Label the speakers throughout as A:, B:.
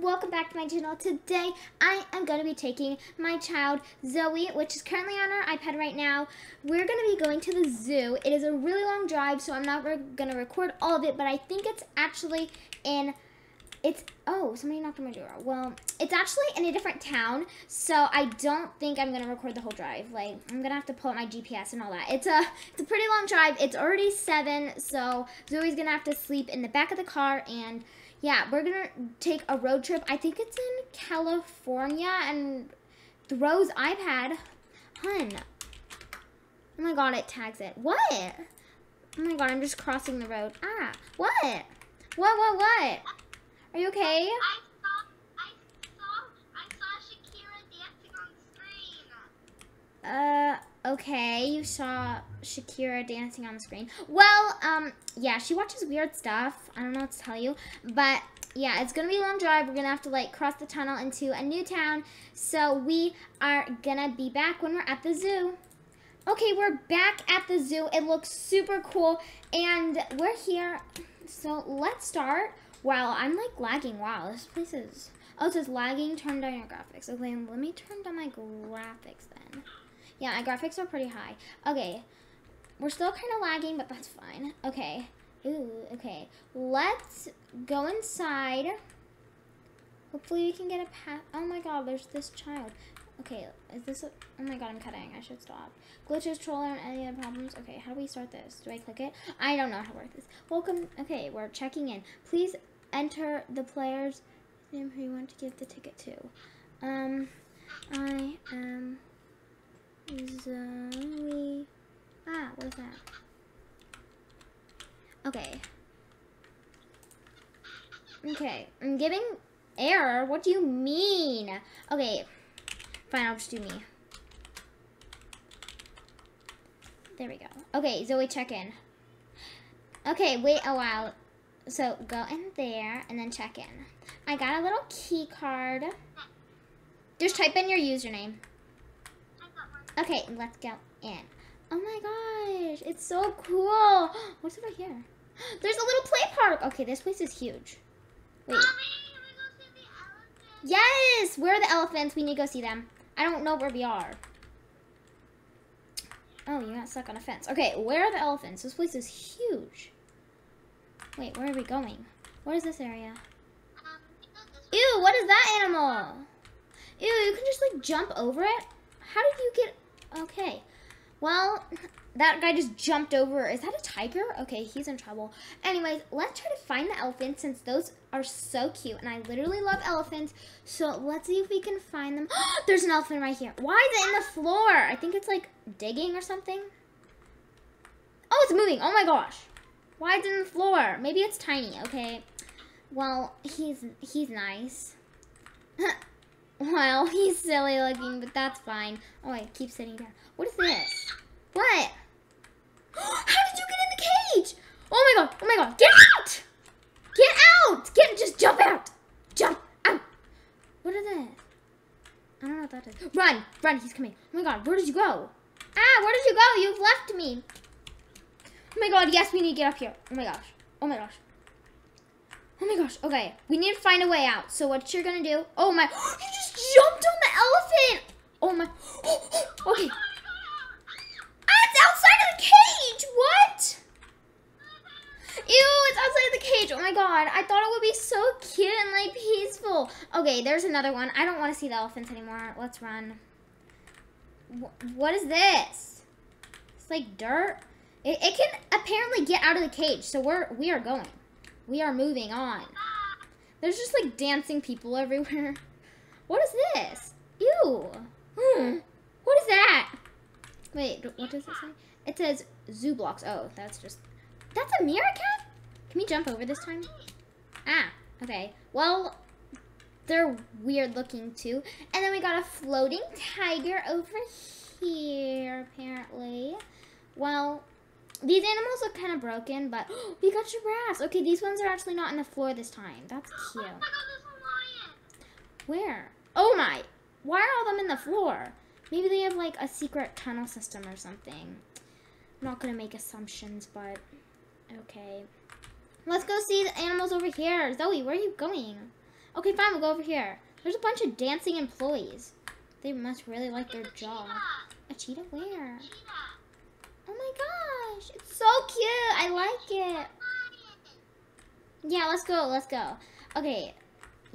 A: welcome back to my channel. Today I am going to be taking my child Zoey, which is currently on her iPad right now. We're going to be going to the zoo. It is a really long drive, so I'm not going to record all of it, but I think it's actually in, it's, oh, somebody knocked on my door. Well, it's actually in a different town, so I don't think I'm going to record the whole drive. Like, I'm going to have to pull up my GPS and all that. It's a, it's a pretty long drive. It's already 7, so Zoey's going to have to sleep in the back of the car, and yeah, we're gonna take a road trip. I think it's in California and throws iPad. Hun. Oh my god, it tags it. What? Oh my god, I'm just crossing the road. Ah, what? What, what, what? Are you okay?
B: I saw, I saw, I saw Shakira dancing on the screen.
A: Uh, okay, you saw Shakira dancing on the screen. Well, um, yeah, she watches weird stuff. I don't know what to tell you, but yeah, it's gonna be a long drive. We're gonna have to like cross the tunnel into a new town. So we are gonna be back when we're at the zoo. Okay, we're back at the zoo. It looks super cool, and we're here. So let's start. Wow, I'm like lagging. Wow, this place is. Oh, it says lagging. Turn down your graphics. Okay, let me turn down my graphics then. Yeah, my graphics are pretty high. Okay, we're still kind of lagging, but that's fine. Okay. Ooh, okay. Let's go inside. Hopefully we can get a path. Oh my god, there's this child. Okay, is this. Oh my god, I'm cutting. I should stop. Glitches, troller, and any other problems? Okay, how do we start this? Do I click it? I don't know how to work this. Welcome. Okay, we're checking in. Please enter the player's name who you want to give the ticket to. Um, I am Zoey. Ah, what is that? Okay. Okay, I'm giving error. What do you mean? Okay, fine, I'll just do me. There we go. Okay, Zoey, check in. Okay, wait a while. So go in there and then check in. I got a little key card. Just type in your username.
B: I got one.
A: Okay, let's go in. Oh my gosh, it's so cool. What's over here? There's a little play park. Okay, this place is huge. Wait.
B: Mommy, can we go see the elephant?
A: Yes, where are the elephants? We need to go see them. I don't know where we are. Oh, you got stuck on a fence. Okay, where are the elephants? This place is huge. Wait, where are we going? What is this area?
B: Um, this
A: Ew, what is that animal? Ew, you can just like jump over it? How did you get... Okay. Well, that guy just jumped over. Is that a tiger? Okay, he's in trouble. Anyways, let's try to find the elephant since those are so cute. And I literally love elephants. So let's see if we can find them. There's an elephant right here. Why is it in the floor? I think it's like digging or something. Oh, it's moving. Oh my gosh. Why is it in the floor? Maybe it's tiny, okay. Well, he's he's nice. well, he's silly looking, but that's fine. Oh, wait, keep sitting down. What is this? What? How did you get in the cage? Oh my god, oh my god, get out! Get out! Get, just jump out! Jump out! What is this? I don't know what that is. Run, run, he's coming. Oh my god, where did you go? Ah, where did you go? You've left me. Oh my god, yes, we need to get up here. Oh my gosh, oh my gosh. Oh my gosh, okay. We need to find a way out. So what you're gonna do? Oh my, you just jumped on the elephant! Oh my, okay. Ah, it's outside of the cage! What? Ew, it's outside of the cage. Oh my god, I thought it would be so cute and like peaceful. Okay, there's another one. I don't want to see the elephants anymore. Let's run. Wh- What is this? It's like dirt. It, it can apparently get out of the cage, so we're we are going. We are moving on. There's just like dancing people everywhere. What is this? Ew. Hmm. What is that? Wait, what does it say? It says zoo blocks. Oh, that's just. That's a meerkat? Can we jump over this time? Ah, okay. Well, they're weird looking too. And then we got a floating tiger over here, apparently. Well, these animals look kind of broken, but we got giraffes. Okay, these ones are actually not on the floor this time. That's cute.
B: my god, there's a lion.
A: Where? Oh my! Why are all them in the floor? Maybe they have like a secret tunnel system or something. I'm not gonna make assumptions, but okay. Let's go see the animals over here. Zoey, where are you going? Okay, fine, we'll go over here. There's a bunch of dancing employees. They must really like their job. A cheetah where?
B: Cheetah.
A: Oh my gosh, it's so cute. I like it. Yeah, let's go, let's go. Okay,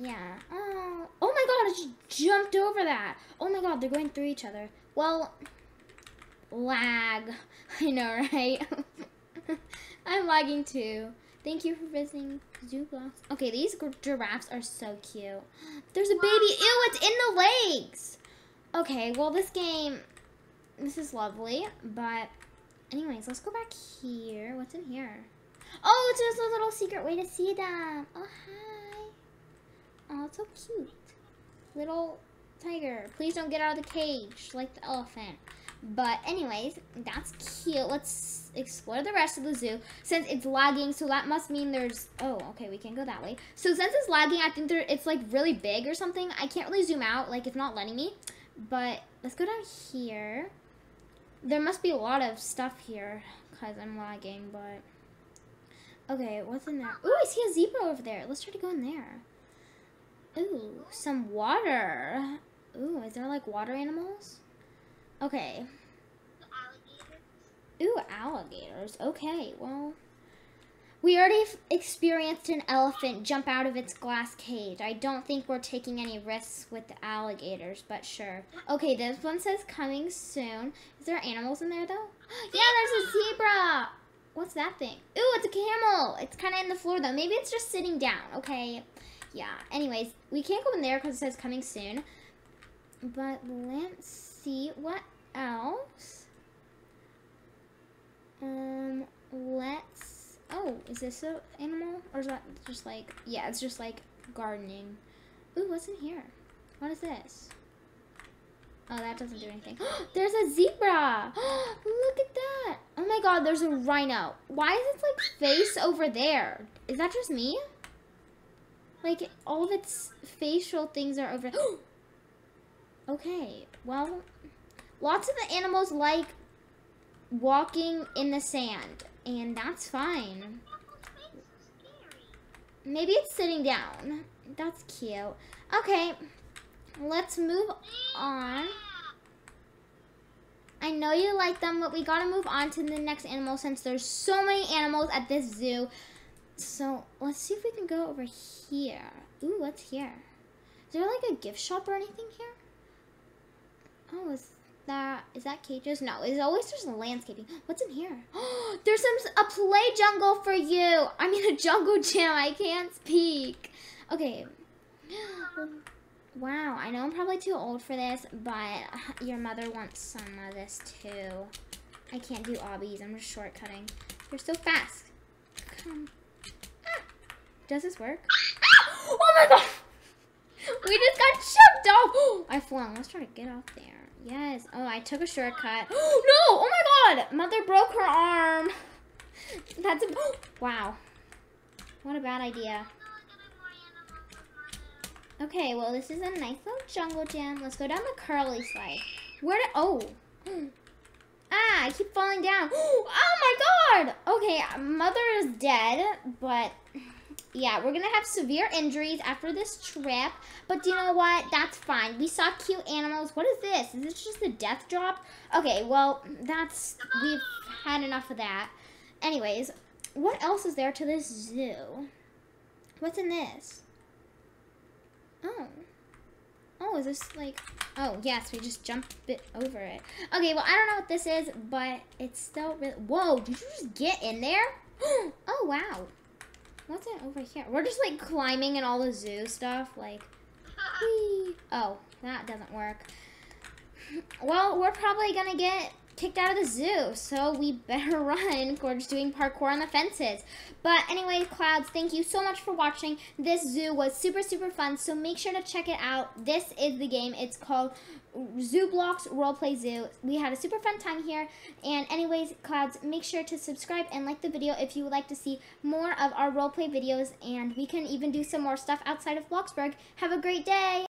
A: yeah. Oh, oh my god, I just jumped over that. Oh my god, they're going through each other. Well, lag. I know, right? I'm lagging too. Thank you for visiting Zoo Blocks. Okay, these giraffes are so cute. There's a baby. Ew, it's in the legs. Okay, well, this game, this is lovely, but anyways, let's go back here. What's in here? Oh, it's just a little secret way to see them. Oh, hi. Oh, it's so cute. Little tiger. Please don't get out of the cage like the elephant. But anyways, that's cute. Let's explore the rest of the zoo. Since it's lagging, so that must mean there's... Oh, okay, we can go that way. So since it's lagging, I think there it's like really big or something. I can't really zoom out. Like, it's not letting me. But let's go down here. There must be a lot of stuff here because I'm lagging, but... Okay, what's in there? Ooh, I see a zebra over there. Let's try to go in there. Ooh, some water. Ooh, is there like water animals? Okay.
B: The alligator.
A: Ooh, alligators. Okay, well. We already experienced an elephant jump out of its glass cage. I don't think we're taking any risks with the alligators, but sure. Okay, this one says coming soon. Is there animals in there though? yeah, there's a zebra. What's that thing? Ooh, it's a camel. It's kind of in the floor though. Maybe it's just sitting down. Okay. Yeah. Anyways, we can't go in there because it says coming soon. But let's see what else. Um, let's. Oh, is this an animal or is that just like? Yeah, it's just like gardening. Ooh, what's in here? What is this? Oh, that doesn't do anything. there's a zebra. Look at that. Oh my god, there's a rhino. Why is its like face over there? Is that just me? Like all of its facial things are over. okay, well, lots of the animals like walking in the sand, and that's fine. Maybe it's sitting down. That's cute. Okay, let's move on. I know you like them, but we gotta move on to the next animal since there's so many animals at this zoo. So let's see if we can go over here. Ooh, what's here? Is there like a gift shop or anything here? Oh, is that is that cages? No, it's always just landscaping. What's in here? Oh, there's some a play jungle for you. I mean a jungle gym. I can't speak. Okay. Wow, I know I'm probably too old for this, but your mother wants some of this too. I can't do obbies. I'm just shortcutting. You're so fast. Come. Does this work? Oh my god! We just got chucked off. I flung. Let's try to get off there. Yes. Oh, I took a shortcut. no! Oh my god! Mother broke her arm. That's a. Wow. What a bad idea. Okay, well, this is a nice little jungle gym. Let's go down the curly slide. Where did, oh. Ah, I keep falling down. Oh my god! Okay, mother is dead, but yeah, we're gonna have severe injuries after this trip. But do you know what? That's fine. We saw cute animals. What is this? Is this just a death drop? Okay, well, that's, we've had enough of that. Anyways, what else is there to this zoo? What's in this? Oh. Oh, is this like... Oh, yes, we just jumped a bit over it. Okay, well, I don't know what this is, but it's still really... Whoa, did you just get in there? oh, wow. What's it over here? We're just, like, climbing and all the zoo stuff. Like, whee. Oh, that doesn't work. Well, we're probably going to get kicked out of the zoo, so we better run. We're just doing parkour on the fences. But anyway, Clouds, thank you so much for watching. This zoo was super, super fun, so make sure to check it out. This is the game. It's called Zoo Blocks Roleplay Zoo. We had a super fun time here. And anyways, Clouds, make sure to subscribe and like the video if you would like to see more of our roleplay videos. And we can even do some more stuff outside of Bloxburg. Have a great day!